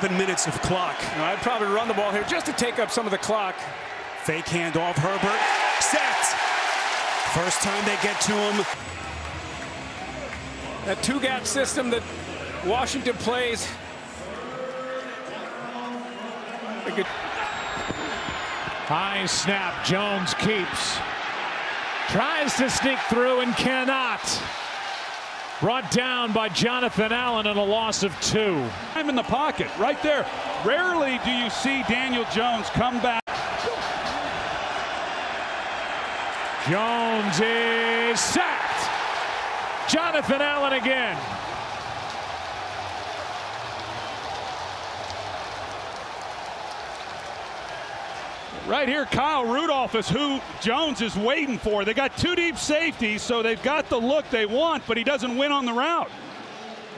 Seven minutes of clock. I'd probably run the ball here just to take up some of the clock. Fake handoff, Herbert. Set. First time they get to him. That two-gap system that Washington plays. High snap. Jones keeps. Tries to sneak through and cannot. Brought down by Jonathan Allen and a loss of two. I'm in the pocket, right there. Rarely do you see Daniel Jones come back. Jones is sacked. Jonathan Allen again. Right here, Kyle Rudolph is who Jones is waiting for. They got two deep safeties, so they've got the look they want, but he doesn't win on the route.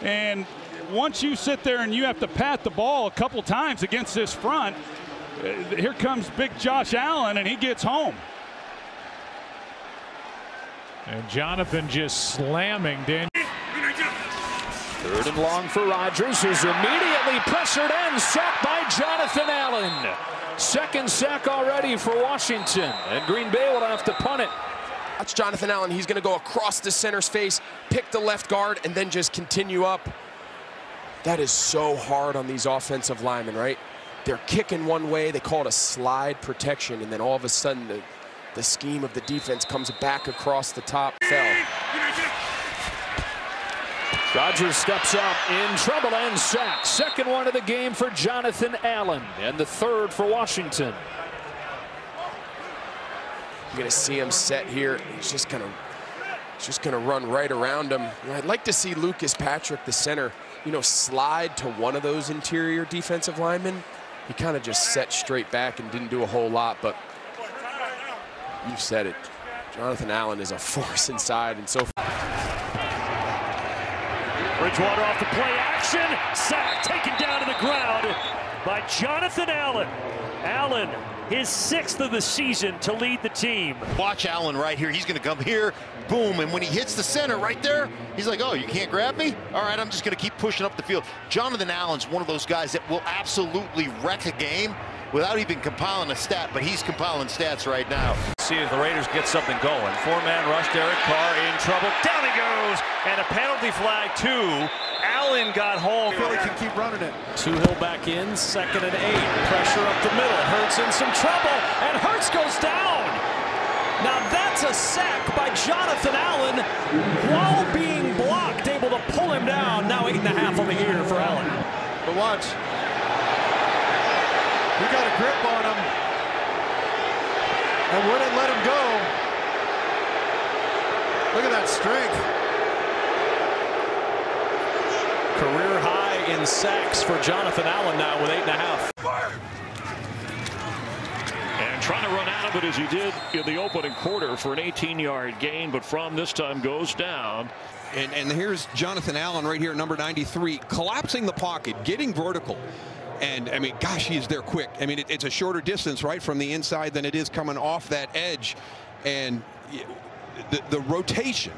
And once you sit there and you have to pat the ball a couple times against this front, uh, here comes big Josh Allen, and he gets home. And Jonathan just slamming Daniel. Third and long for Rodgers, who's immediately pressured and sacked by Jonathan Allen. Second sack already for Washington, and Green Bay will have to punt it. That's Jonathan Allen. He's going to go across the center's face, pick the left guard, and then just continue up. That is so hard on these offensive linemen, right? They're kicking one way. They call it a slide protection, and then all of a sudden the, the scheme of the defense comes back across the top. Fell. Rodgers steps up in trouble and sack. Second one of the game for Jonathan Allen, and the third for Washington. You're going to see him set here. He's just going to just going to run right around him. I'd like to see Lucas Patrick, the center, you know, slide to one of those interior defensive linemen. He kind of just set straight back and didn't do a whole lot, but you've said it. Jonathan Allen is a force inside and so Bridgewater off the play action. Sack taken down to the ground by Jonathan Allen. Allen, his sixth of the season to lead the team. Watch Allen right here. He's going to come here, boom, and when he hits the center right there, he's like, oh, you can't grab me? All right, I'm just going to keep pushing up the field. Jonathan Allen's one of those guys that will absolutely wreck a game without even compiling a stat, but he's compiling stats right now. See if the Raiders get something going. Four-man rush, Derek Carr in trouble. Down he goes, and a penalty flag, too. Allen got home. Philly can keep running it. Two Hill back in, second and eight. Pressure up the middle. Hurts in some trouble, and Hurts goes down. Now that's a sack by Jonathan Allen while being blocked, able to pull him down. Now eight and a half on the year for Allen. But watch, he got a grip on him and wouldn't let him go. Look at that strength. High in sacks for Jonathan Allen now with eight and a half. And trying to run out of it as he did in the opening quarter for an 18-yard gain, but from this time goes down. And, and here's Jonathan Allen right here, number 93, collapsing the pocket, getting vertical. And I mean, gosh, he's there quick. I mean, it, it's a shorter distance, right, from the inside than it is coming off that edge. And the, the rotation